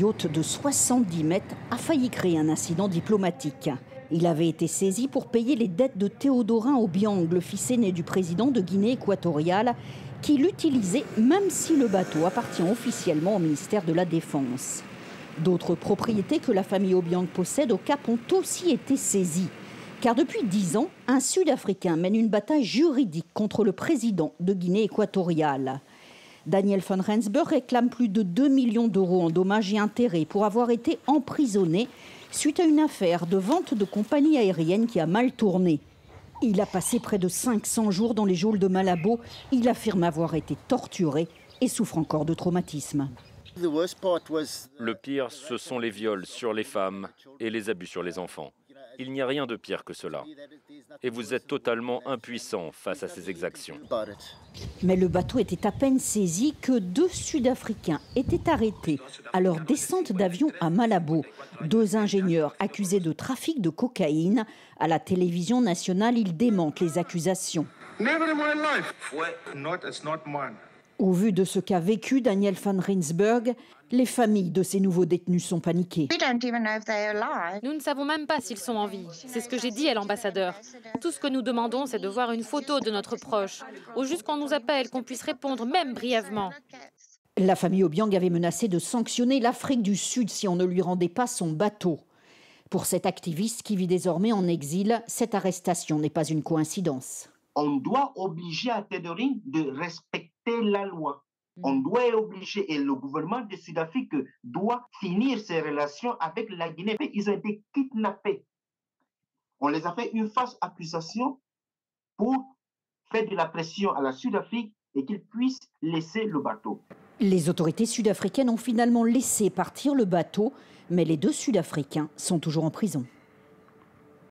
yacht de 70 mètres a failli créer un incident diplomatique. Il avait été saisi pour payer les dettes de Théodorin Obiang, le fils aîné du président de Guinée équatoriale, qui l'utilisait même si le bateau appartient officiellement au ministère de la Défense. D'autres propriétés que la famille Obiang possède au Cap ont aussi été saisies. Car depuis dix ans, un Sud-Africain mène une bataille juridique contre le président de Guinée équatoriale. Daniel von Rensburg réclame plus de 2 millions d'euros en dommages et intérêts pour avoir été emprisonné suite à une affaire de vente de compagnie aérienne qui a mal tourné. Il a passé près de 500 jours dans les geôles de Malabo. Il affirme avoir été torturé et souffre encore de traumatisme. Le pire, ce sont les viols sur les femmes et les abus sur les enfants. Il n'y a rien de pire que cela. Et vous êtes totalement impuissant face à ces exactions. Mais le bateau était à peine saisi que deux Sud-Africains étaient arrêtés à leur descente d'avion à Malabo. Deux ingénieurs accusés de trafic de cocaïne. À la télévision nationale, ils démentent les accusations. Au vu de ce qu'a vécu Daniel van Rinsberg, les familles de ces nouveaux détenus sont paniquées. Nous ne savons même pas s'ils sont en vie. C'est ce que j'ai dit à l'ambassadeur. Tout ce que nous demandons, c'est de voir une photo de notre proche, ou juste qu'on nous appelle, qu'on puisse répondre, même brièvement. La famille Obiang avait menacé de sanctionner l'Afrique du Sud si on ne lui rendait pas son bateau. Pour cet activiste qui vit désormais en exil, cette arrestation n'est pas une coïncidence. On doit obliger à de respecter la loi. On doit obliger, et le gouvernement de Sud-Afrique doit finir ses relations avec la Guinée. Ils ont été kidnappés. On les a fait une fausse accusation pour faire de la pression à la Sud-Afrique et qu'ils puissent laisser le bateau. Les autorités sud-africaines ont finalement laissé partir le bateau, mais les deux Sud-Africains sont toujours en prison.